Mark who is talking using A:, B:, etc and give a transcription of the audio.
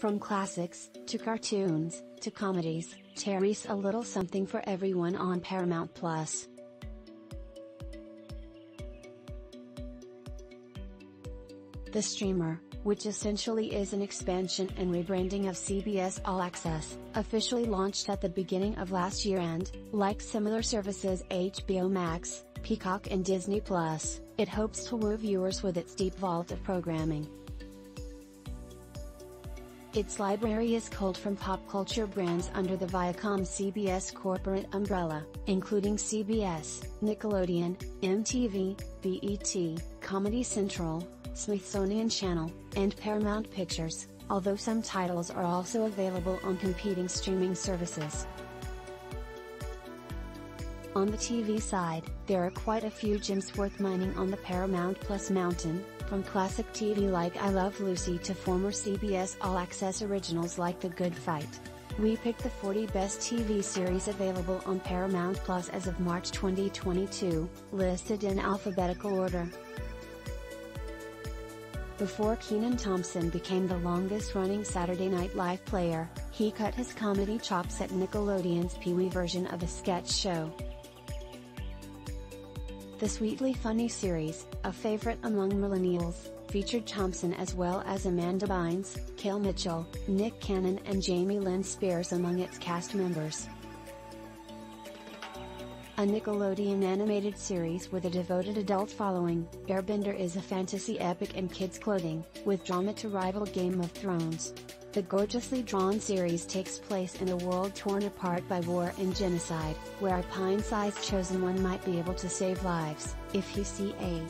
A: From classics, to cartoons, to comedies, Terry's a little something for everyone on Paramount Plus. The streamer, which essentially is an expansion and rebranding of CBS All Access, officially launched at the beginning of last year and, like similar services HBO Max, Peacock and Disney Plus, it hopes to woo viewers with its deep vault of programming. Its library is culled from pop culture brands under the Viacom CBS corporate umbrella, including CBS, Nickelodeon, MTV, BET, Comedy Central, Smithsonian Channel, and Paramount Pictures, although some titles are also available on competing streaming services. On the TV side, there are quite a few gems worth mining on the Paramount Plus mountain, from classic TV like I Love Lucy to former CBS All Access originals like The Good Fight. We picked the 40 best TV series available on Paramount Plus as of March 2022, listed in alphabetical order. Before Kenan Thompson became the longest running Saturday Night Live player, he cut his comedy chops at Nickelodeon's Pee Wee version of a sketch show. The sweetly funny series, a favorite among millennials, featured Thompson as well as Amanda Bynes, Kel Mitchell, Nick Cannon and Jamie Lynn Spears among its cast members. A Nickelodeon animated series with a devoted adult following, Airbender is a fantasy epic in kids' clothing, with drama to rival Game of Thrones. The gorgeously drawn series takes place in a world torn apart by war and genocide, where a pine-sized chosen one might be able to save lives, if he see a